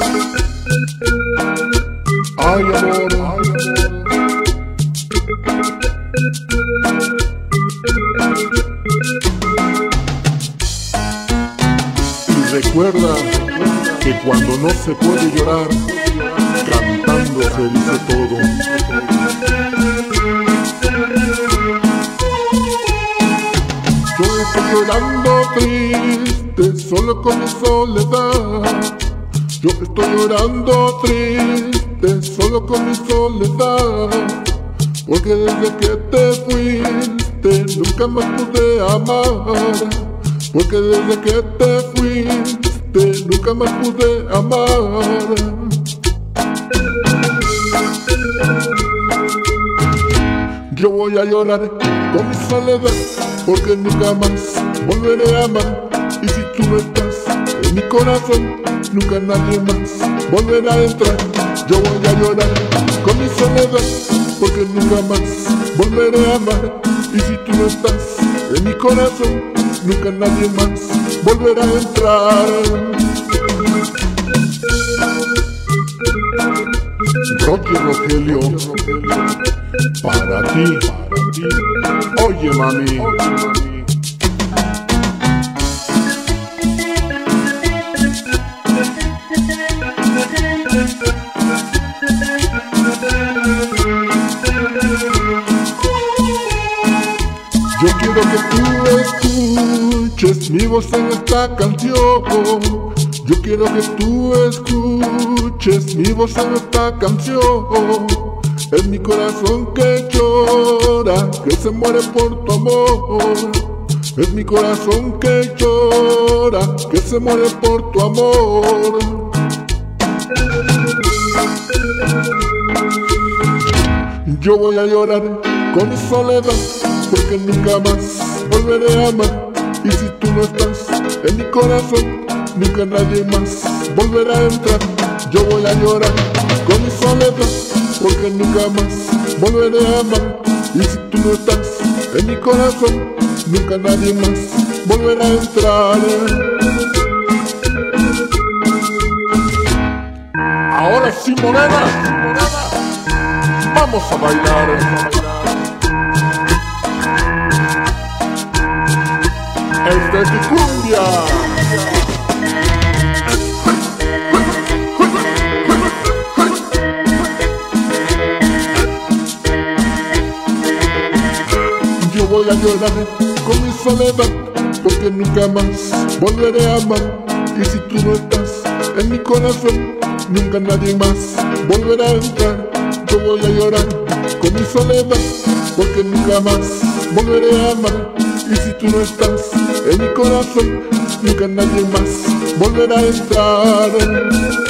Ay, amor, ay. Y recuerda que cuando no se puede llorar, cantando se dice todo. Yo estoy llorando triste, solo con mi soledad. Yo estoy llorando triste, solo con mi soledad. Porque desde que te fuiste, nunca más pude amar. Porque desde que te fuiste, nunca más pude amar. Yo voy a llorar con mi soledad, porque nunca más volveré a amar. Y si tú no estás en mi corazón, nunca nadie más volverá a entrar. Yo voy a llorar con mi soledad, porque nunca más volveré a amar. Y si tú no estás en mi corazón, nunca nadie más volverá a entrar. Rocky Rogelio, para ti, para ti. Oye mami, quiero que tú escuches mi voz en esta canción. Yo quiero que tú escuches mi voz en esta canción. Es mi corazón que llora, que se muere por tu amor. Es mi corazón que llora, que se muere por tu amor. Yo voy a llorar con mi soledad, porque nunca más volveré a amar. Y si tú no estás en mi corazón, nunca nadie más volverá a entrar. Yo voy a llorar con mi soledad, porque nunca más volveré a amar. Y si tú no estás en mi corazón, nunca nadie más volverá a entrar. Ahora sí, morena, vamos a bailar. Mi cumbia. Yo voy a llorar con mi soledad, porque nunca más volveré a amar. Y si tú no estás en mi corazón, nunca nadie más volverá a entrar. Yo voy a llorar con mi soledad, porque nunca más volveré a amar. Y si tú no estás en mi corazón, nunca nadie más volverá a entrar.